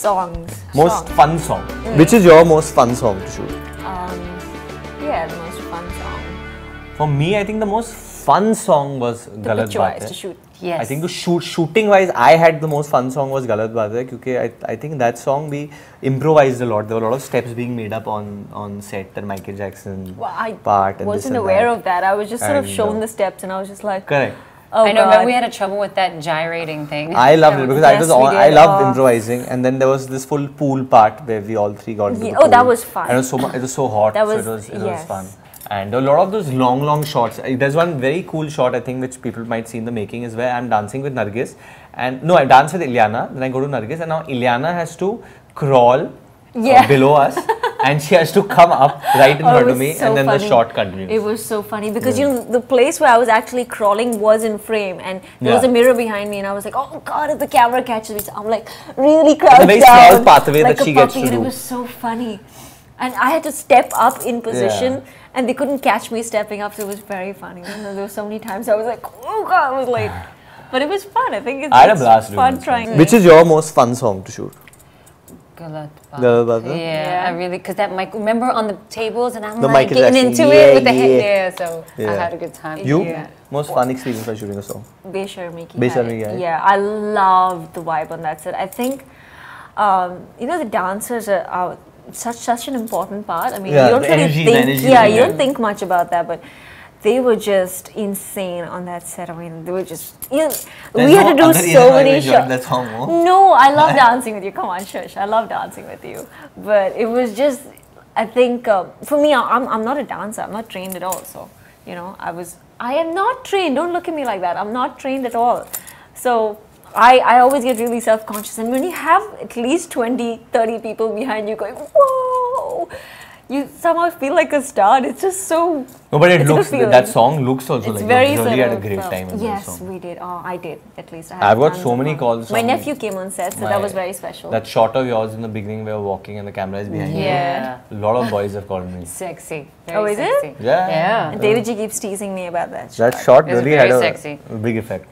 songs. Most Song. fun song. Which is your most fun song to shoot? Um, yeah, the most fun song. For me, I think the most fun song was The Galat picture Baat wise Hai. to shoot. Yes. I think to shoot shooting wise, I had the most fun song was Galat Baat Hai because I, I think that song we improvised a lot. There were a lot of steps being made up on on set and Michael Jackson Well, I part and this wasn't and aware that. of that. I was just sort of shown uh, the steps, and I was just like, Correct. Oh I know, God. but we had a trouble with that gyrating thing. I loved it because I Yes, was we on, I loved Oh. improvising, and then there was this full pool part where we all three got into Yeah, the oh, that was fun. And it was so much, it was so hot. That so was- it was it yes. was fun. And a lot of those long, long shots. uh, There's one very cool shot I think which people might see in the making is where I'm dancing with Nargis, and no, I dance with Ileana. Then I go to Nargis, and now Ileana has to crawl uh, below us, and she has to come up right in Oh, front of me, so and then the funny. shot continues. It was so funny because hmm. you know the place where I was actually crawling was in frame, and there was a mirror behind me, and I was like, "Oh God, if the camera catches me!" So I'm like really crouched very down, small pathway like that she gets puppy, to do. it was so funny. And I had to step up in position, and they couldn't catch me stepping up, so it was very funny. You know, there were so many times I was like, "Oh God," I was late, but it was fun. I think it's, I had a it's blast doing fun trying. Which is your most fun song to shoot? Galat Baat. Galat Baat Hai? Yeah, Yeah. I really because that mic. Remember on the tables, and I'm The like getting Jackson, into yeah, it with the head yeah. there. So I had a good time. You? Yeah. Most fun experience by shooting a song? Besharmi ki Besharmi Hai. Ki Hai. Yeah, I loved the vibe on that set. I think, um, you know, the dancers are, are such such an important part. I mean, Yeah, you don't really energy- think, energy yeah, you you don't think much about that, but they were just insane on that set. I mean, they were just, you know, we There's had to do so many shots. that song more? No, I love dancing with you. Come on, shush. I love dancing with you. But it was just, I think, um, for me, I'm, I'm not a dancer. I'm not trained at all. So, you know, I was, I am not trained. Don't look at me like that. I'm not trained at all. So, I, I always get really self conscious. And when you have at least 20, 30 people behind you going, whoa, you somehow feel like a star. It's just so. No, but it it's a good looks feeling. that song looks also It's like very you really had a great time in that Yes, song. we did. Oh, I did at least. I I've got so many calls My from nephew came on set, so that was very special. That shot of yours in the beginning where you're walking and the camera is behind Yeah. you. A lot of boys have called me. Sexy. Oh, Very is it? sexy. Yeah. Yeah. And David G keeps teasing me about that. That shot. shot really very had a sexy. Big effect.